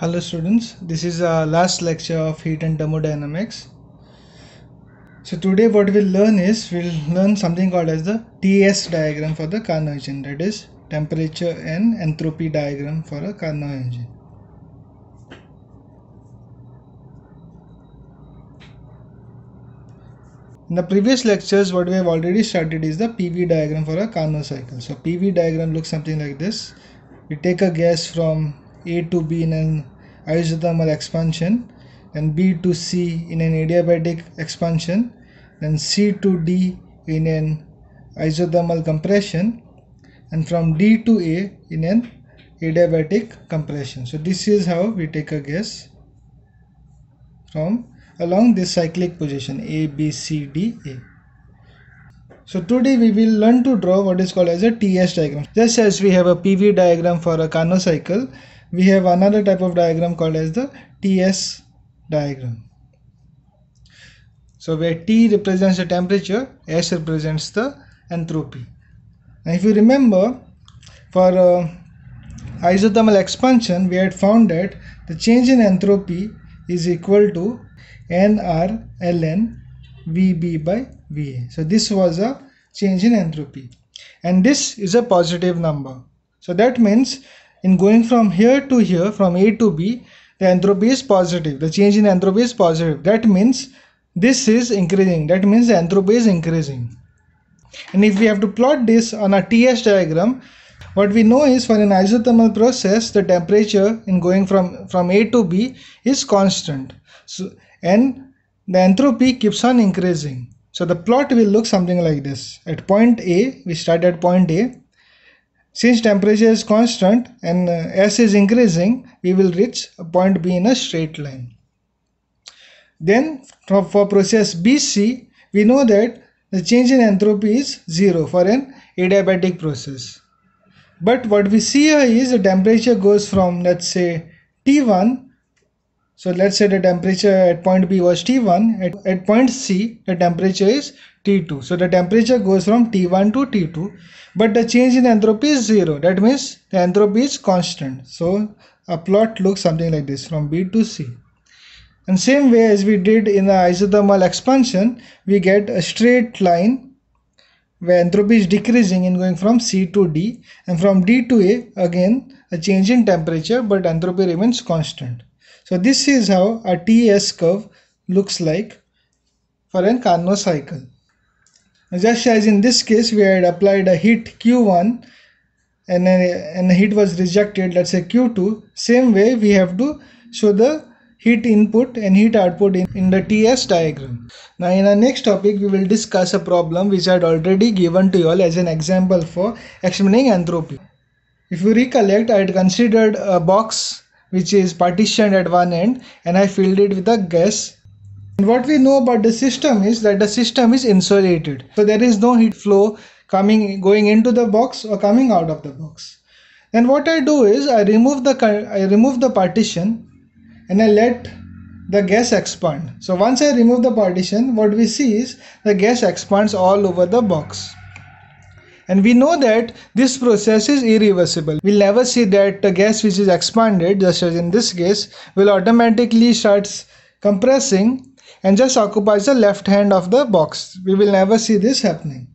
Hello students, this is our last lecture of heat and thermodynamics. So today what we'll learn is we'll learn something called as the TS diagram for the Carnot engine that is temperature and entropy diagram for a Carnot engine. In the previous lectures what we have already started is the PV diagram for a Carnot cycle. So PV diagram looks something like this. We take a gas from A to B in an isothermal expansion and B to C in an adiabatic expansion then C to D in an isothermal compression and from D to A in an adiabatic compression. So this is how we take a gas from along this cyclic position A, B, C, D, A. So today we will learn to draw what is called as a TS diagram. Just as we have a PV diagram for a Carnot cycle, we have another type of diagram called as the TS diagram. So where T represents the temperature, S represents the entropy. Now if you remember, for uh, isothermal expansion, we had found that the change in entropy is equal to nr ln vb by va so this was a change in entropy and this is a positive number so that means in going from here to here from a to b the entropy is positive the change in entropy is positive that means this is increasing that means the entropy is increasing and if we have to plot this on a ts diagram what we know is for an isothermal process the temperature in going from from a to b is constant so and the entropy keeps on increasing. So the plot will look something like this. At point A, we start at point A. Since temperature is constant and uh, S is increasing, we will reach a point B in a straight line. Then for process BC, we know that the change in entropy is zero for an adiabatic process. But what we see here is the temperature goes from let's say T1 so let's say the temperature at point B was T1, at, at point C the temperature is T2. So the temperature goes from T1 to T2 but the change in entropy is 0 that means the entropy is constant. So a plot looks something like this from B to C. And same way as we did in the isothermal expansion we get a straight line where entropy is decreasing in going from C to D and from D to A again a change in temperature but entropy remains constant. So this is how a TS curve looks like for an Carnot cycle. Just as in this case we had applied a heat Q1 and, and the heat was rejected let's say Q2 same way we have to show the heat input and heat output in, in the TS diagram. Now in our next topic we will discuss a problem which I had already given to you all as an example for explaining entropy. If you recollect I had considered a box which is partitioned at one end and I filled it with a gas. And what we know about the system is that the system is insulated. So there is no heat flow coming going into the box or coming out of the box. And what I do is I remove the I remove the partition and I let the gas expand. So once I remove the partition, what we see is the gas expands all over the box and we know that this process is irreversible. We'll never see that the gas which is expanded just as in this case will automatically starts compressing and just occupies the left hand of the box. We will never see this happening.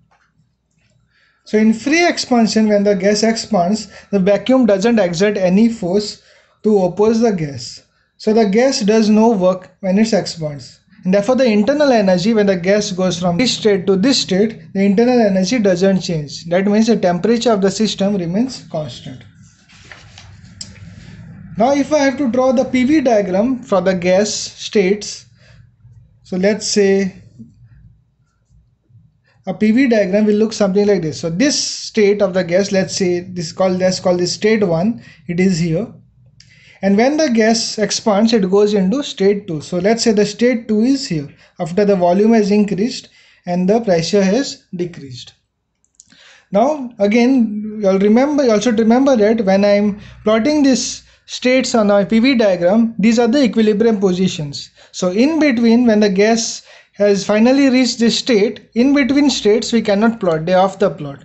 So in free expansion when the gas expands the vacuum doesn't exert any force to oppose the gas. So the gas does no work when it expands. And therefore the internal energy when the gas goes from this state to this state, the internal energy doesn't change. That means the temperature of the system remains constant. Now if I have to draw the PV diagram for the gas states, so let's say a PV diagram will look something like this. So this state of the gas, let's say this is called let's call this state 1, it is here and when the gas expands it goes into state 2 so let's say the state 2 is here. After the volume has increased and the pressure has decreased. Now again you'll remember you also remember that when i'm plotting this states on a pv diagram these are the equilibrium positions. So in between when the gas has finally reached this state in between states we cannot plot. They off the plot.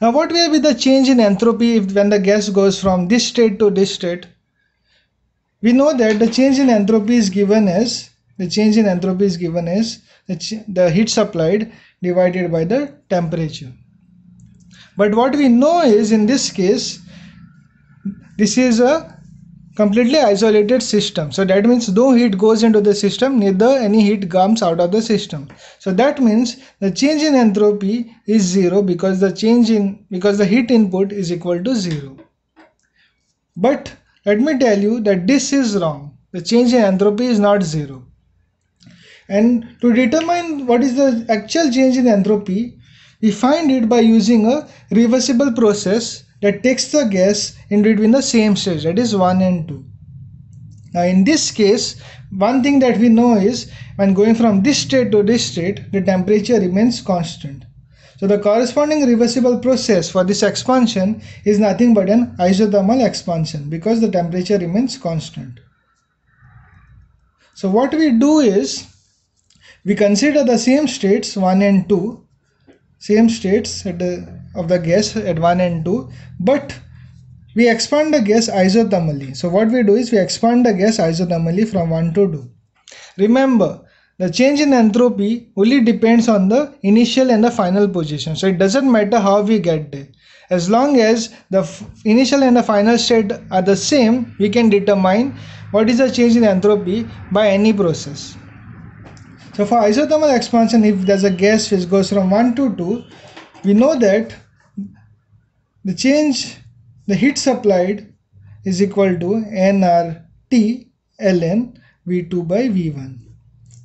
Now what will be the change in entropy if when the gas goes from this state to this state we know that the change in entropy is given as the change in entropy is given as the, the heat supplied divided by the temperature. But what we know is in this case, this is a completely isolated system. So that means no heat goes into the system, neither any heat comes out of the system. So that means the change in entropy is zero because the change in because the heat input is equal to zero. But let me tell you that this is wrong. The change in entropy is not zero. And to determine what is the actual change in entropy, we find it by using a reversible process that takes the gas in between the same stage that is 1 and 2. Now in this case, one thing that we know is when going from this state to this state, the temperature remains constant. So the corresponding reversible process for this expansion is nothing but an isothermal expansion because the temperature remains constant. So what we do is we consider the same states 1 and 2 same states the, of the gas at 1 and 2 but we expand the gas isothermally so what we do is we expand the gas isothermally from 1 to 2 remember the change in entropy only depends on the initial and the final position. So it doesn't matter how we get there. As long as the initial and the final state are the same we can determine what is the change in entropy by any process. So for isothermal expansion, if there's a gas which goes from 1 to 2, we know that the change, the heat supplied is equal to nRT ln V2 by V1.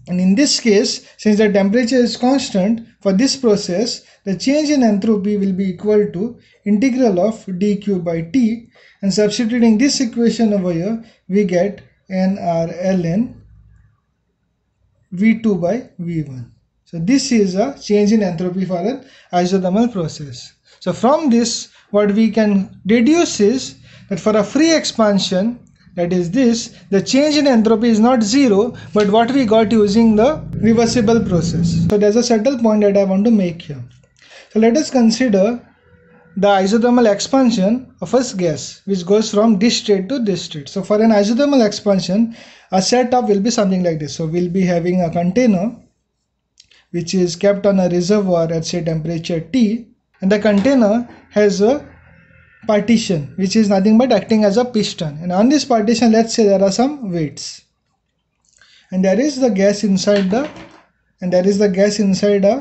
And in this case, since the temperature is constant, for this process, the change in entropy will be equal to integral of dq by t and substituting this equation over here, we get nR ln V2 by V1. So this is a change in entropy for an isothermal process. So from this what we can deduce is that for a free expansion that is this the change in entropy is not zero but what we got using the reversible process. So there's a subtle point that I want to make here. So let us consider the isothermal expansion of a gas which goes from this state to this state. So for an isothermal expansion a setup will be something like this so we'll be having a container which is kept on a reservoir at say temperature T and the container has a partition which is nothing but acting as a piston and on this partition let's say there are some weights and there is the gas inside the and there is the gas inside a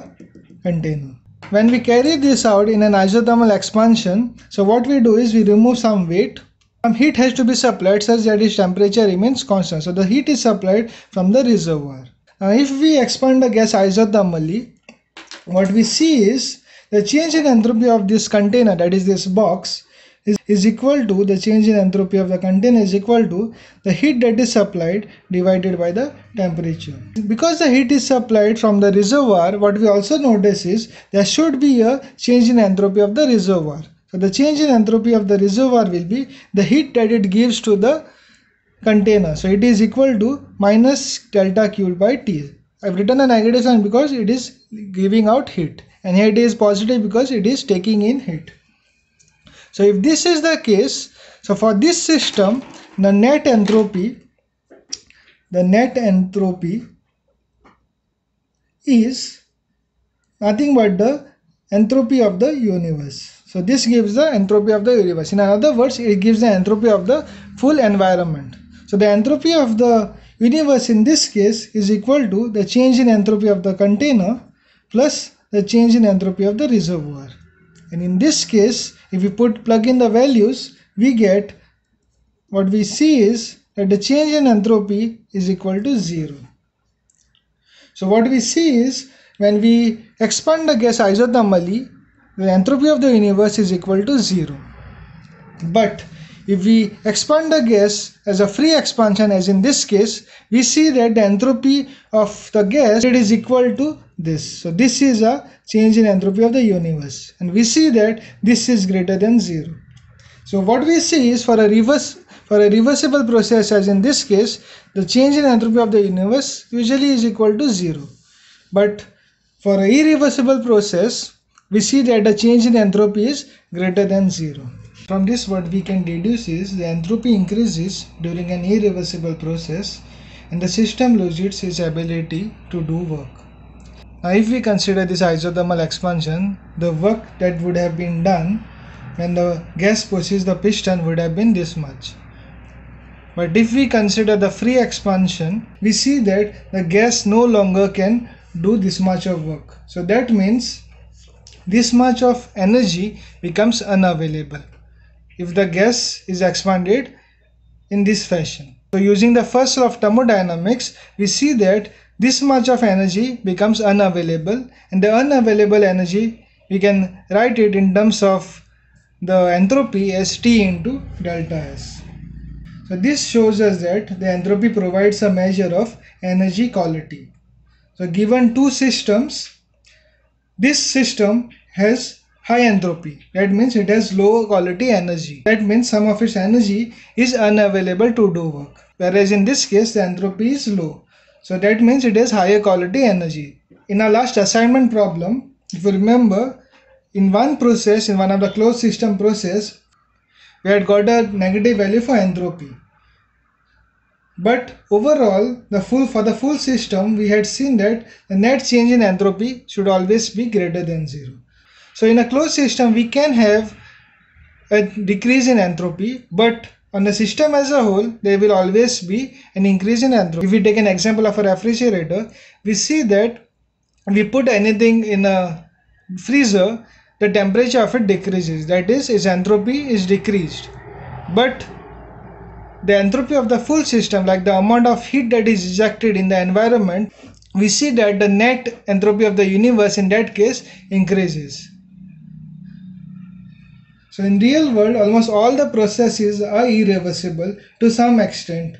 container when we carry this out in an isothermal expansion so what we do is we remove some weight some heat has to be supplied such that its temperature remains constant. So the heat is supplied from the reservoir. Now if we expand the gas isothermally, what we see is the change in entropy of this container that is this box is, is equal to the change in entropy of the container is equal to the heat that is supplied divided by the temperature. Because the heat is supplied from the reservoir, what we also notice is there should be a change in entropy of the reservoir. So the change in entropy of the reservoir will be the heat that it gives to the container. So it is equal to minus delta Q by T. I've written a negative sign because it is giving out heat and here it is positive because it is taking in heat. So if this is the case, so for this system, the net entropy, the net entropy is nothing but the entropy of the universe. So this gives the entropy of the universe. In other words, it gives the entropy of the full environment. So the entropy of the universe in this case is equal to the change in entropy of the container plus the change in entropy of the reservoir. And in this case, if we put plug in the values, we get what we see is that the change in entropy is equal to 0. So what we see is when we expand the gas isothermally, the entropy of the universe is equal to 0. But if we expand the gas as a free expansion as in this case, we see that the entropy of the gas it is equal to this. So this is a change in entropy of the universe and we see that this is greater than 0. So what we see is for a reverse for a reversible process as in this case the change in entropy of the universe usually is equal to 0. But for a irreversible process we see that the change in entropy is greater than 0. From this what we can deduce is the entropy increases during an irreversible process and the system loses its ability to do work. Now if we consider this isothermal expansion, the work that would have been done when the gas pushes the piston would have been this much. But if we consider the free expansion, we see that the gas no longer can do this much of work. So that means this much of energy becomes unavailable if the gas is expanded in this fashion. So using the first law of thermodynamics, we see that this much of energy becomes unavailable and the unavailable energy we can write it in terms of the entropy as T into delta S. So this shows us that the entropy provides a measure of energy quality. So given two systems, this system has high entropy. That means it has low quality energy. That means some of its energy is unavailable to do work. Whereas in this case the entropy is low. So that means it has higher quality energy. In our last assignment problem, if you remember, in one process, in one of the closed system process, we had got a negative value for entropy. But overall, the full for the full system, we had seen that the net change in entropy should always be greater than zero. So in a closed system, we can have a decrease in entropy, but on the system as a whole, there will always be an increase in entropy. If we take an example of a refrigerator, we see that we put anything in a freezer, the temperature of it decreases. That is, its entropy is decreased. But the entropy of the full system, like the amount of heat that is ejected in the environment, we see that the net entropy of the universe in that case increases. So in real world, almost all the processes are irreversible to some extent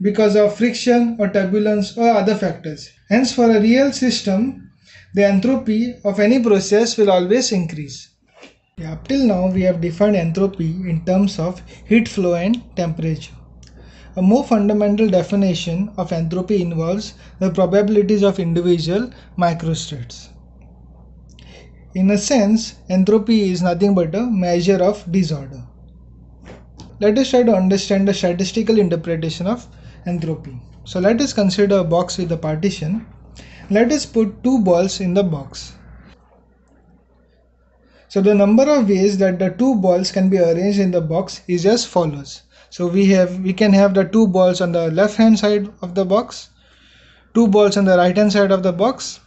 because of friction or turbulence or other factors. Hence for a real system, the entropy of any process will always increase. Up till now we have defined entropy in terms of heat flow and temperature. A more fundamental definition of entropy involves the probabilities of individual microstates. In a sense, entropy is nothing but a measure of disorder. Let us try to understand the statistical interpretation of entropy. So let us consider a box with a partition. Let us put two balls in the box. So the number of ways that the two balls can be arranged in the box is as follows. So we have we can have the two balls on the left hand side of the box, two balls on the right hand side of the box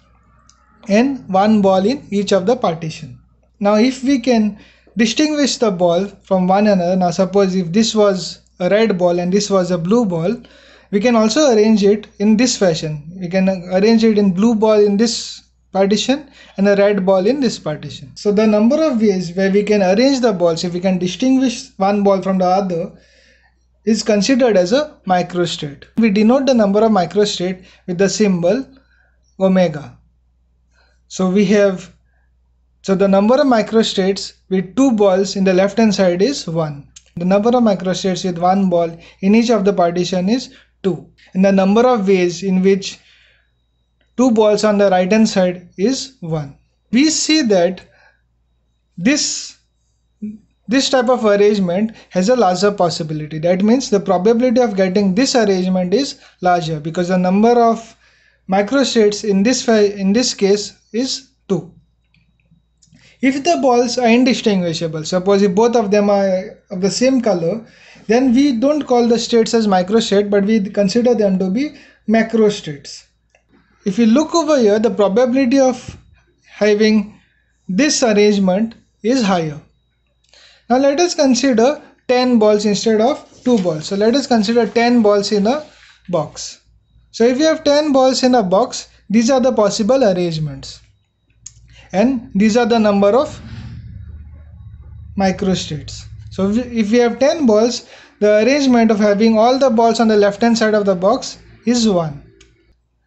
and one ball in each of the partition. Now if we can distinguish the ball from one another, now suppose if this was a red ball and this was a blue ball, we can also arrange it in this fashion. We can arrange it in blue ball in this partition and a red ball in this partition. So the number of ways where we can arrange the balls, if we can distinguish one ball from the other, is considered as a microstate. We denote the number of microstate with the symbol omega. So we have, so the number of microstates with two balls in the left hand side is 1. The number of microstates with one ball in each of the partition is 2. And the number of ways in which two balls on the right hand side is 1. We see that this this type of arrangement has a larger possibility. That means the probability of getting this arrangement is larger because the number of microstates in this in this case is 2. If the balls are indistinguishable, suppose if both of them are of the same color, then we don't call the states as micro microstate but we consider them to be macrostates. If you look over here, the probability of having this arrangement is higher. Now let us consider 10 balls instead of 2 balls. So let us consider 10 balls in a box. So if you have 10 balls in a box, these are the possible arrangements. And these are the number of microstates. So if we have 10 balls, the arrangement of having all the balls on the left hand side of the box is 1.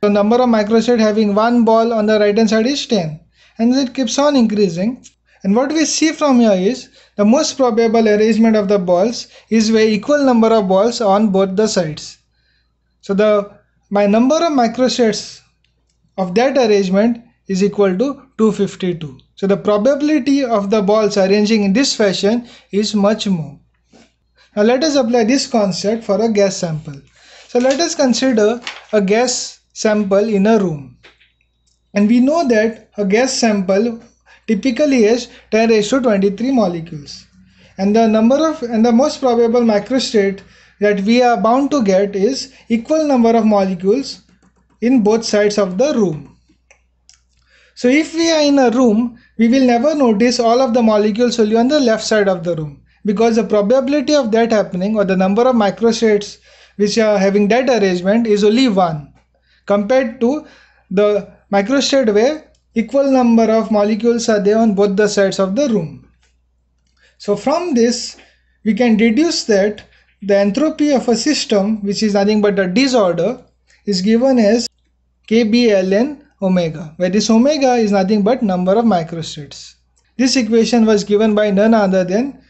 The number of microstates having one ball on the right hand side is 10. And it keeps on increasing. And what we see from here is the most probable arrangement of the balls is where equal number of balls on both the sides. So the my number of microstates of that arrangement is equal to 252. So the probability of the balls arranging in this fashion is much more. Now let us apply this concept for a gas sample. So let us consider a gas sample in a room. And we know that a gas sample typically has 10 raised to 23 molecules. And the number of and the most probable microstate that we are bound to get is equal number of molecules in both sides of the room. So if we are in a room, we will never notice all of the molecules only on the left side of the room because the probability of that happening or the number of microstates which are having that arrangement is only 1 compared to the microstate where equal number of molecules are there on both the sides of the room. So from this we can deduce that the entropy of a system which is nothing but a disorder is given as kbln omega where this omega is nothing but number of microstates. This equation was given by none other than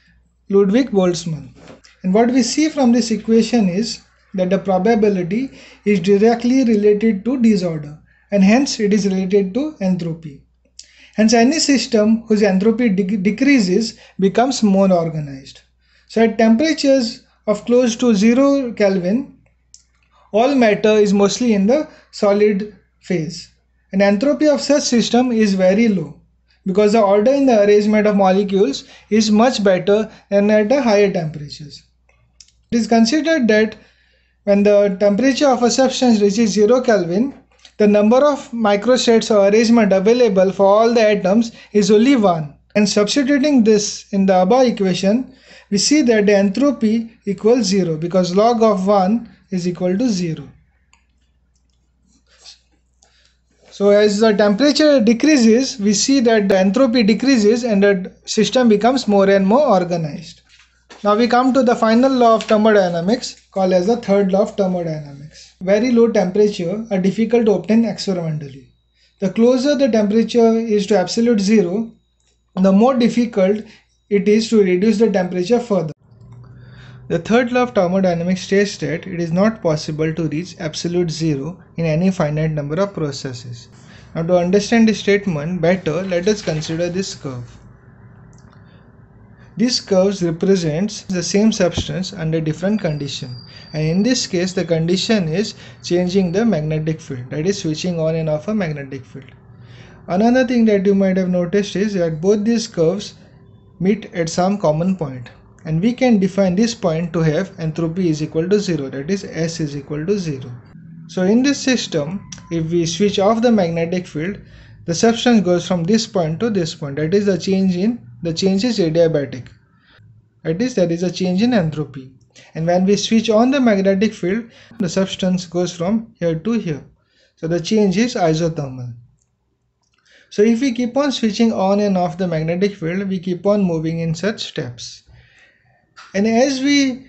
Ludwig Boltzmann. And what we see from this equation is that the probability is directly related to disorder and hence it is related to entropy. Hence any system whose entropy de decreases becomes more organized. So at temperatures of close to 0 Kelvin, all matter is mostly in the solid phase. And entropy of such system is very low because the order in the arrangement of molecules is much better than at the higher temperatures. It is considered that when the temperature of a substance reaches 0 Kelvin, the number of microstates or arrangement available for all the atoms is only 1. And substituting this in the above equation, we see that the entropy equals 0 because log of 1 is equal to 0. So as the temperature decreases, we see that the entropy decreases and the system becomes more and more organized. Now we come to the final law of thermodynamics called as the third law of thermodynamics. Very low temperature are difficult to obtain experimentally. The closer the temperature is to absolute zero, the more difficult it is to reduce the temperature further. The third law of thermodynamics states that it is not possible to reach absolute zero in any finite number of processes. Now to understand this statement better, let us consider this curve. This curve represents the same substance under different condition and in this case the condition is changing the magnetic field that is switching on and off a magnetic field. Another thing that you might have noticed is that both these curves meet at some common point and we can define this point to have entropy is equal to 0 that is S is equal to 0. So in this system if we switch off the magnetic field the substance goes from this point to this point. That is the change in the change is adiabatic. That is there is a change in entropy. And when we switch on the magnetic field the substance goes from here to here. So the change is isothermal. So if we keep on switching on and off the magnetic field we keep on moving in such steps and as we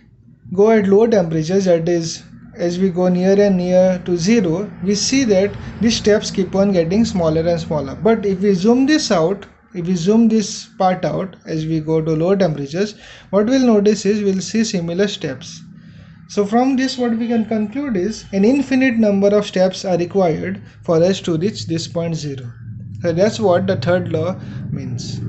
go at low temperatures that is as we go near and near to zero we see that these steps keep on getting smaller and smaller. But if we zoom this out if we zoom this part out as we go to low temperatures what we'll notice is we'll see similar steps. So from this what we can conclude is an infinite number of steps are required for us to reach this point zero. So that's what the third law means